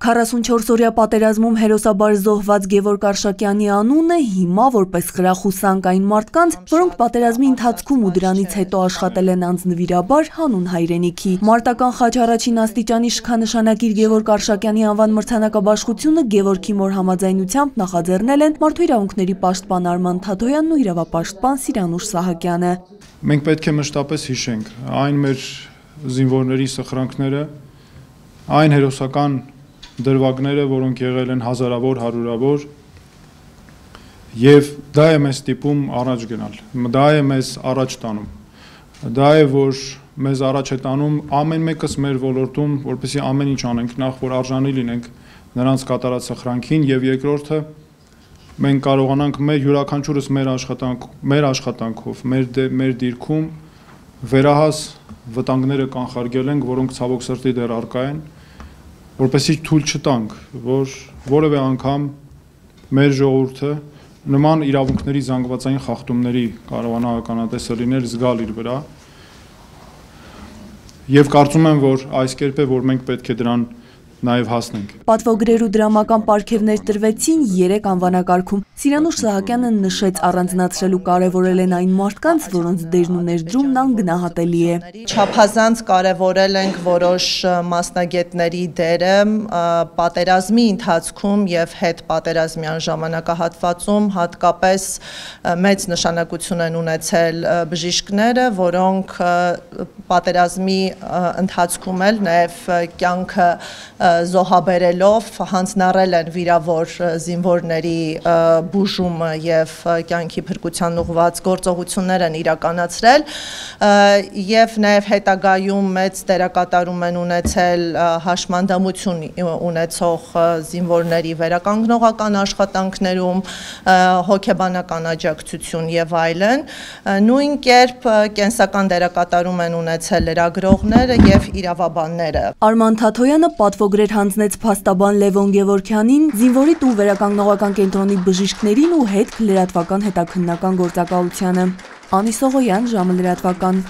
44-օրյա պատերազմում հերոսաբար զոհված Գևորգ Արշակյանի անունը հիմա որպես խրախուսանք այն մարդկանց, որոնք պատերազմի ընթացքում ու դրանից հետո աշխատել են անձնվիրաբար հանուն հայրենիքի։ Մարտական խաչ առաջին աստիճանի շքանշանակիր Գևորգ Արշակյանի անվան մրցանակաբաշխությունը Գևորգի մոր համաձայնությամբ նախաձեռնել են Մարդու իրավունքների պաշտպան Արման Թաթոյանն ու իրավապաշտպան Սիրանուշ Սահակյանը։ Մենք պետք է մշտապես հիշենք այն մեր զինվորների սխրանքները, այն հերոսական դրվագները, որոնք եղել են հազարավոր, հարյուրավոր, եւ դա է մեզ տիպում առաջ գնալ։ Դա է մեզ առաջ տանում։ Դա է որ մեզ առաջ է տանում ամեն մեկս մեր ոլորտում, որպեսզի ամեն ինչ անենք, նախ որ արժանի լինենք նրանց կատարած սխրանքին եւ երկրորդը մենք կարողանանք մեր յուրաքանչյուրս մեր աշխատանք մեր աշխատանքով, մեր դե, մեր դիրքում վերահաս վտանգները կանխարգել ենք, որոնք ցավոք սրտի դեռ արկա են, որպեսի թույլ չտանք, որ որևէ անգամ մեր ժողովուրդը նման իրավունքների զանգվածային խախտումների կարողանա ականատեսը լինել զգալ իր վրա եւ կարծում եմ որ այս կերպ է որ մենք պետք է դրան նաև հասնենք։ Պատվոգրեր ու դրամական պարգևներ տրվեցին 3 անվանակարգում։ Սիրանուշ Սահակյանը նշեց առանձնացրելու կարևորել են այն մարդկանց, որոնց դերն ու ներդրումն անգնահատելի է։ Չափազանց կարևորել ենք որոշ մասնագետների դերը պատերազմի ընթացքում եւ հետ պատերազմյան ժամանակահատվածում հատկապես մեծ նշանակություն են ունեցել բժիշկները, որոնք պատերազմի ընթացքում էլ նաև կյանքը զոհաբերելով հանձնարել են վիրավոր զինվորների բուժումը եւ կյանքի փրկության ուղված գործողություններ են իրականացրել եւ նաեւ հետագայում մեծ դերակատարում են ունեցել հաշմանդամություն ունեցող զինվորների վերականգնողական աշխատանքներում հոգեբանական աջակցություն եւ այլն նույն կերպ կենսական դերակատարում են ունեցել լրագրողները եւ իրավաբանները Արման Թաթոյանը պատվոգրել ծրագրեր հանձնեց փաստաբան Լևոն Գևորքյանին, զինվորի տուն վերականգնողական կենտրոնի բժիշկներին ու հետ լրատվական հետաքննական գործակալությանը։ Անի Սողոյան, ժամը լրատվական։